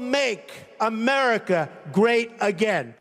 make America great again.